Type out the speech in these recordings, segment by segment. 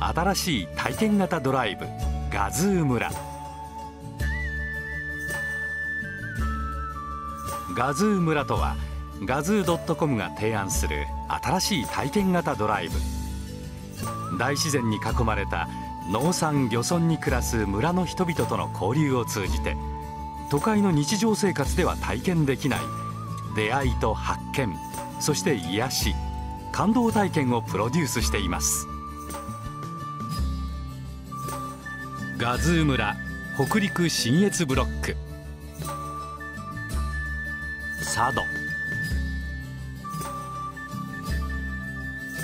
新しい体験型ドライブガズー村。ガズー村とはガズー .com が提案する新しい体験型ドライブ。大自然に囲まれた農産漁村に暮らす村の人々との交流を通じて都会の日常生活では体験できない出会いと発見そして癒し感動体験をプロデュースしています。ガズー村北陸信越ブロック。佐渡。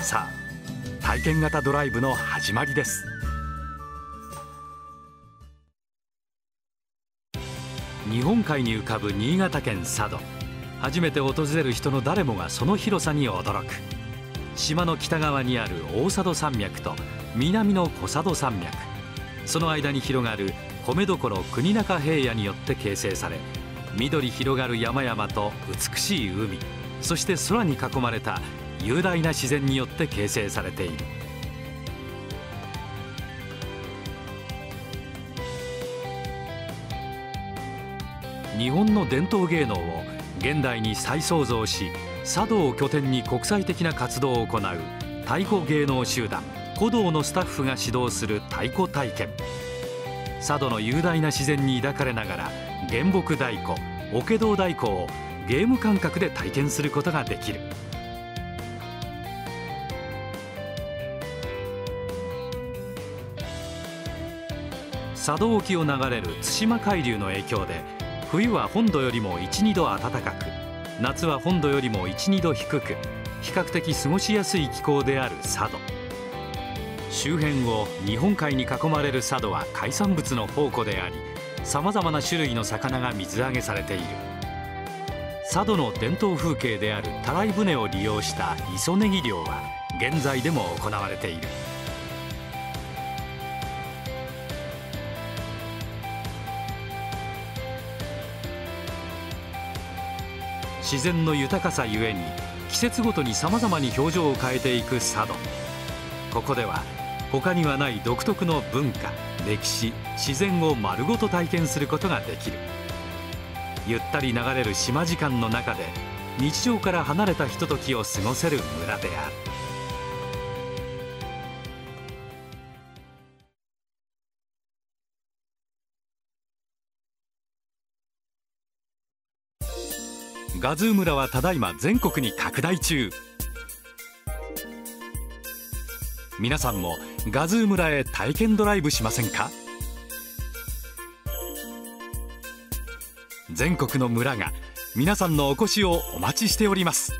さあ体験型ドライブの始まりです。日本海に浮かぶ新潟県佐渡。初めて訪れる人の誰もがその広さに驚く。島の北側にある大佐渡山脈と南の小佐渡山脈。その間に広がる米どころ国中平野によって形成され緑広がる山々と美しい海そして空に囲まれた雄大な自然によって形成されている。日本の伝統芸能を現代に再創造し茶道を拠点に国際的な活動を行う太鼓芸能集団。古道のスタッフが指導する太鼓体験。佐渡の雄大な自然に抱かれながら原木太鼓桶堂太鼓をゲーム感覚で体験することができる。佐渡沖を流れる対馬海流の影響で冬は本土よりも12度暖かく夏は本土よりも12度低く比較的過ごしやすい気候である佐渡。周辺を日本海に囲まれる佐渡は海産物の宝庫でありさまざまな種類の魚が水揚げされている。佐渡の伝統風景であるたらい船を利用した磯ネギ漁は現在でも行われている。自然の豊かさゆえに季節ごとにさまざまに表情を変えていく佐渡。ここでは他にはない独特の文化歴史自然を丸ごと体験することができる。ゆったり流れる島時間の中で日常から離れたひとときを過ごせる村である。ガズー村はただいま全国に拡大中。皆さんもガズー村へ体験ドライブしませんか？全国の村が皆さんのお越しをお待ちしております。